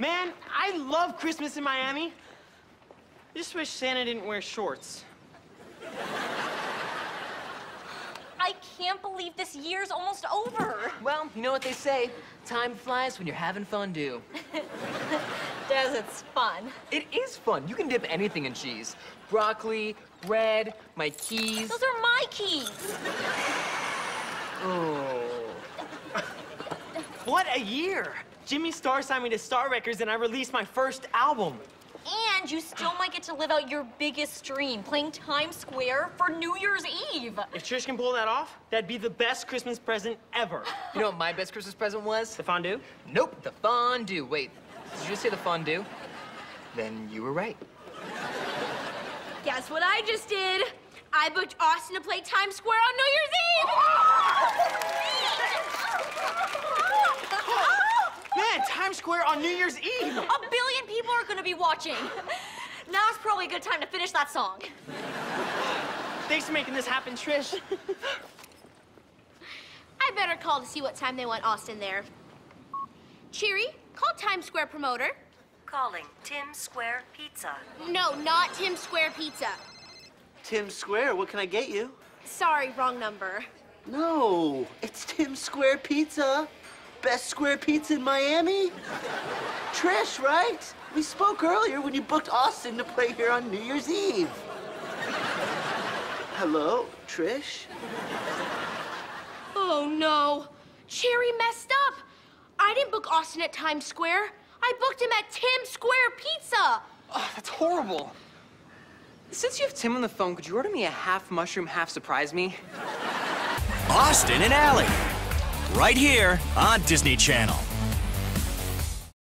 Man, I love Christmas in Miami. I just wish Santa didn't wear shorts. I can't believe this year's almost over. Well, you know what they say. Time flies when you're having fondue. Dez, it's fun. It is fun. You can dip anything in cheese. Broccoli, bread, my keys. Those are my keys. Oh. What a year! Jimmy Starr signed me to Starr Records and I released my first album. And you still might get to live out your biggest dream, playing Times Square for New Year's Eve. If Trish can pull that off, that'd be the best Christmas present ever. You know what my best Christmas present was? The fondue? Nope, the fondue. Wait, did you just say the fondue? Then you were right. Guess what I just did? I booked Austin to play Times Square on New Year's Eve! Man, Times Square on New Year's Eve! A billion people are gonna be watching. Now Now's probably a good time to finish that song. Thanks for making this happen, Trish. I better call to see what time they want Austin there. Cheery, call Times Square promoter. Calling Tim Square Pizza. No, not Tim Square Pizza. Tim Square, what can I get you? Sorry, wrong number. No, it's Tim Square Pizza. Best square pizza in Miami. Trish, right? We spoke earlier when you booked Austin to play here on New Year's Eve. Hello, Trish? Oh no, Cherry messed up. I didn't book Austin at Times Square. I booked him at Tim Square Pizza. Oh, that's horrible. Since you have Tim on the phone, could you order me a half mushroom, half surprise me? Austin and Ally. Right here on Disney Channel.